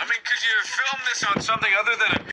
I mean, could you film this on something other than a